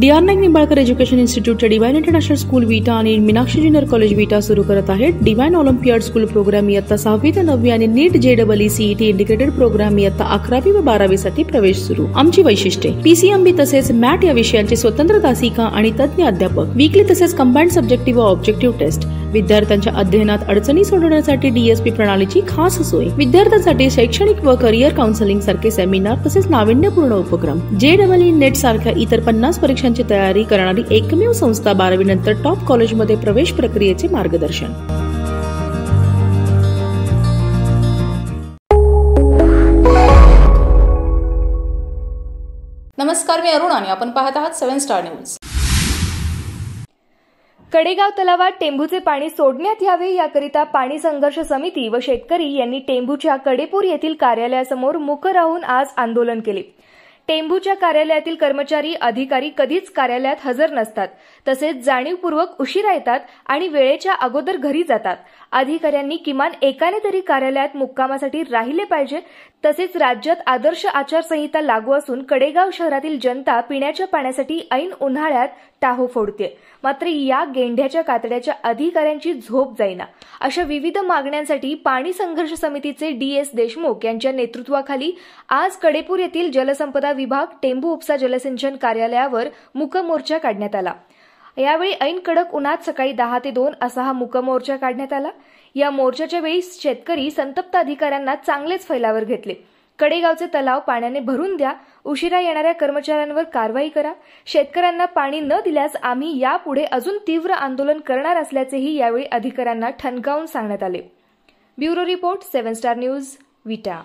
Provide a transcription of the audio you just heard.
D R Naik Nimbalkar education इन्स्टिट्यूटच्या divine international school Vita आणि Meenakshi junior college विटा सुरू करत आहेत. डिवाईन ऑलिम्पियाड स्कूल प्रोग्राम इयत्ता सहावी ते नववी आणि नीट जे डबल सीईटी इंडिकेटेड प्रोग्राम इयत्ता अकरावी व बारावीसाठी प्रवेश सुरू. आमची वैशिष्ट्ये. पीसीएमबी तसेच मॅट या विषयांची स्वतंत्र तासिका आणि तज्ज्ञ अध्यापक. वीकली तसेच कंबाईंड सब्जेक्टिव्ह व ऑब्जेक्टिव्ह टेस्ट विद्यार्थ्यांच्या अध्ययनात अडचणी सोडवण्यासाठी डीएसपी प्रणालीची खास सोय. विद्यार्थ्यांसाठी शैक्षणिक व करिअर काउन्सिलिंग सारखे सेमिनार तसेच नाविन्यपूर्ण उपक्रम. जे डबल ई नेट सारख्या इतर पन्नास परीक्षांची तयारी करणारी एकमेव संस्था बारावी नंतर टॉप कॉलेजमध्ये प्रवेश प्रक्रियेचे मार्गदर्शन. नमस्कार मी अरुण आणि आपण पाहत आहात सेव्हन स्टार न्यूज कडेगाव तलावात टेंभूचे पाणी सोडण्यात यावे याकरिता पाणी संघर्ष समिती व शेतकरी यांनी टेंभूच्या कडेपूर येथील कार्यालयासमोर मुक राहून आज आंदोलन केले. टेंभूच्या कार्यालयातील कर्मचारी अधिकारी कधीच कार्यालयात हजर नसतात. तसेच जाणीवपूर्वक उशिरा येतात आणि वेळेच्या अगोदर घरी जातात. अधिकाऱ्यांनी किमान एकाने तरी कार्यालयात मुक्कामासाठी राहिले पाहिजे. तसेच राज्यात आदर्श आचारसंहिता लागू असून कडेगाव शहरातील जनता पिण्याच्या पाण्यासाठी ऐन उन्हाळ्यात टाहो फोडते. मात्र या गेंढ्याच्या कातड्याच्या अधिकाऱ्यांची झोप जाईना. अशा विविध मागण्यांसाठी पाणी संघर्ष समितीचे डी एस देशमुख यांच्या नेतृत्वाखाली आज कडेपूर येथील जलसंपदा विभाग टेंबू उपसा जलसिंचन कार्यालयावर मुकमोर्चा काढण्यात आला. यावेळी ऐन कडक उन्हात सकाळी दहा ते दोन असा हा मुकमोर्चा काढण्यात आला. या मोर्चाच्या वेळी शेतकरी संतप्त अधिकाऱ्यांना चांगलेच फैलावर घेतले. कडेगावचे तलाव पाण्याने भरून द्या उशिरा येणाऱ्या कर्मचाऱ्यांवर कारवाई करा शेतकऱ्यांना पाणी न दिल्यास आम्ही यापुढे अजून तीव्र आंदोलन करणार असल्याचेही यावेळी अधिकाऱ्यांना ठणकावून सांगण्यात आले. Bureau report seven star news Vita.